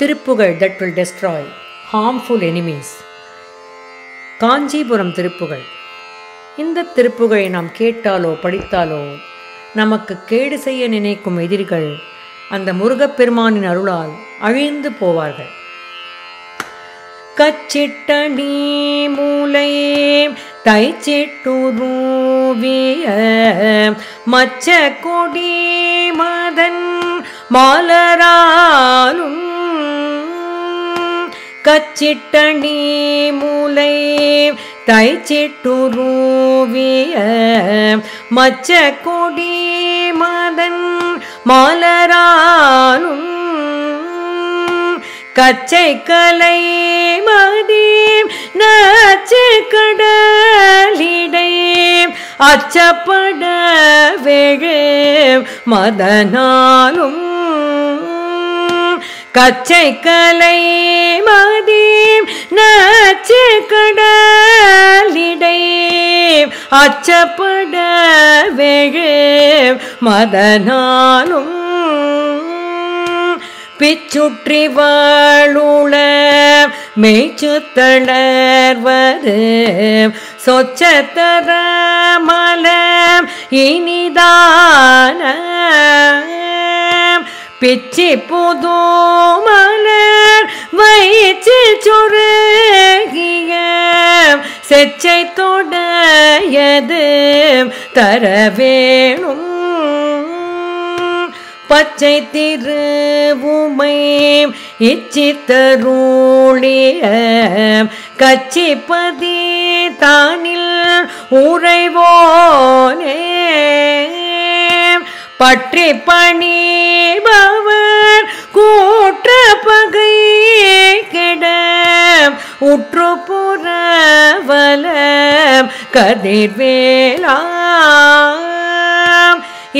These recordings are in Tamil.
Thiruppugazh that will destroy harmful enemies Kanchipuram Thiruppugazh. இந்த திருப்புகழை நாம் கேட்டாலோ படித்தாலோ நமக்கு கேடு செய்ய நினைக்கும் எதிரிகள் அந்த முருகப்பெருமானின் அருளால் அழிந்து போவார்கள். கச்சிட்டணி மூலை தைச்சிட்டுருவிய மச்ச கொடி மதன் மாலராலு கச்சிட்டணி மூலை தைச்சிட்டுருவிய மச்ச கொடி மதன் மாலராலும் கச்சை கலை மதீம் நச்சு கடலிடை அச்சப்பட வெழு மதனாலும் கச்சை கலை மதீம் நச்சு கடலிடை அச்சப்பட வெகு மதனாலும் பிச்சுற்றி வாழுள மேய்ச்சு தளர்வது சொச்சத்தர மலம் இனிதான பிச்சி புது மலர் வயிற்று சொருகிய செச்சை தொடையது தர வேணும் பச்சை திருவுமை இச்சித்தருளிய கச்சிப்பதி தானில் உறைவோனே. பற்றி பணி பணிபவர் கூற்ற பகை கெட உற்று புறவலம் கதிர்வேலாம்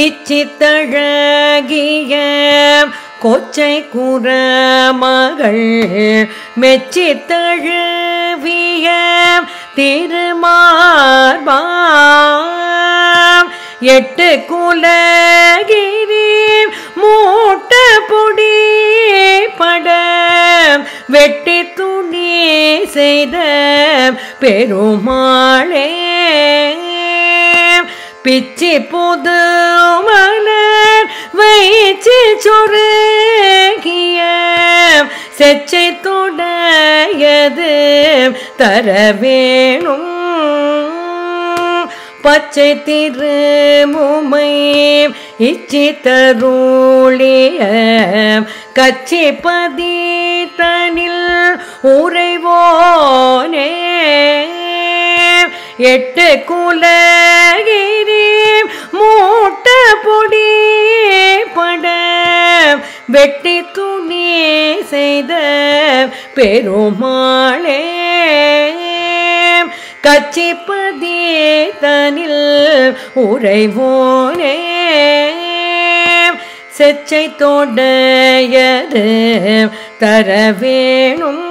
இச்சித்தழகிய கொச்சை குரமகள் மெச்சித்தழுவிய திருமார்பாம். எட்டு குலகிரி வெட்டி துணி செய்த பெருமாளே. பிச்சி புது மலர் வைச்சு சொருகிய செச்சை தொடையது தர வேணும் பச்சை திரு முமை இச்சி தருளிய கச்சி பதித்தனில் உறைவோனே. எட்டு குலகிரி மூட்ட பொடி பட. வெட்டி துணி செய்த பெருமாளே. கச்சிப்பதி தனில் உறைவோனே. செச்சை தோடையது தர வேணும்.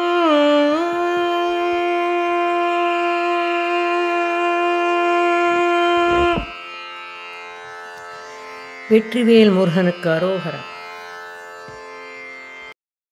வெற்றிவேல் முருகனுக்கு அரோகரம்